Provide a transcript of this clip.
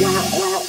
wow, wow.